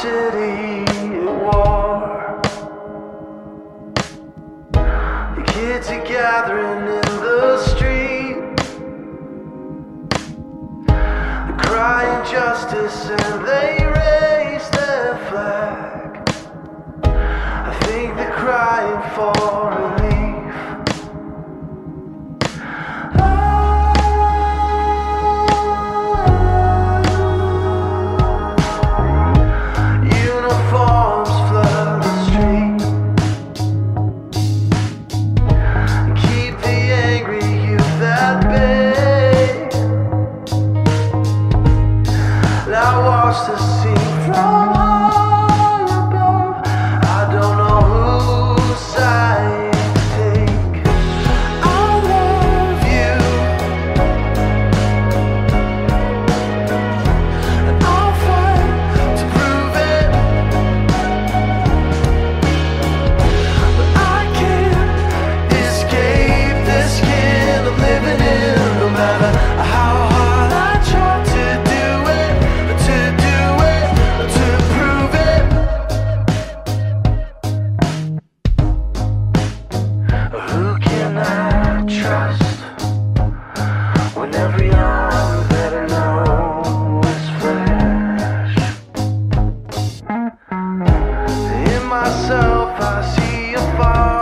city at war. The kids are gathering in the street. They're crying justice and they raise their flag. I think they're crying for I watch the sea from myself, I see afar.